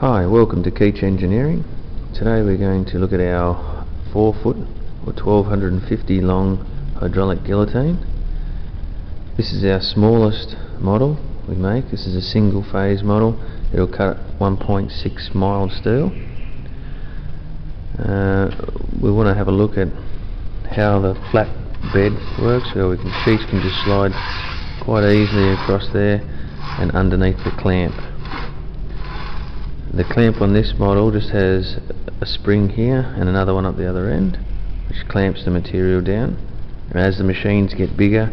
Hi, welcome to Keech Engineering. Today we're going to look at our 4 foot or 1250 long hydraulic guillotine. This is our smallest model we make. This is a single phase model. It'll cut 1.6 mild steel. Uh, we want to have a look at how the flat bed works where we can, sheets can just slide quite easily across there and underneath the clamp. The clamp on this model just has a spring here and another one up the other end which clamps the material down. And as the machines get bigger,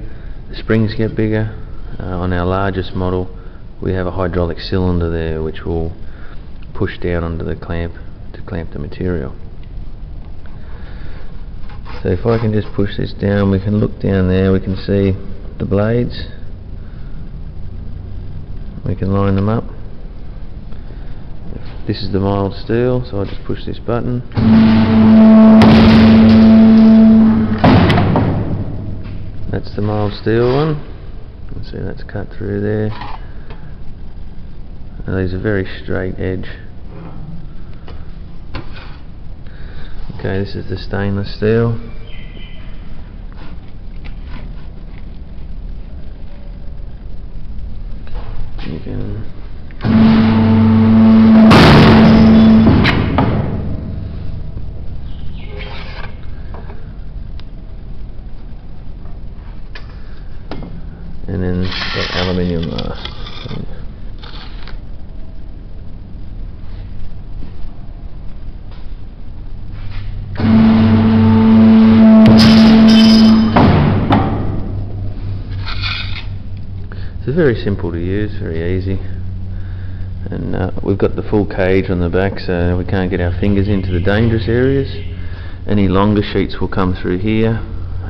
the springs get bigger. Uh, on our largest model we have a hydraulic cylinder there which will push down onto the clamp to clamp the material. So if I can just push this down we can look down there we can see the blades we can line them up this is the mild steel, so I just push this button. That's the mild steel one. You see that's cut through there. Now these are very straight edge. Okay, this is the stainless steel. You can and then the aluminium uh, It's very simple to use, very easy. And uh, we've got the full cage on the back so we can't get our fingers into the dangerous areas. Any longer sheets will come through here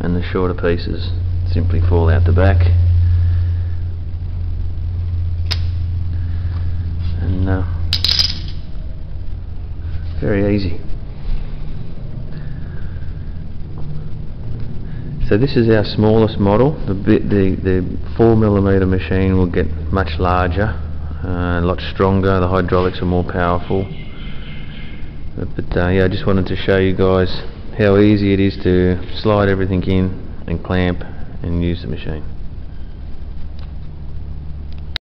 and the shorter pieces simply fall out the back and uh, very easy. So this is our smallest model. The bit the the 4 millimeter machine will get much larger uh, a lot stronger. The hydraulics are more powerful. But, but uh, yeah I just wanted to show you guys how easy it is to slide everything in and clamp and use the machine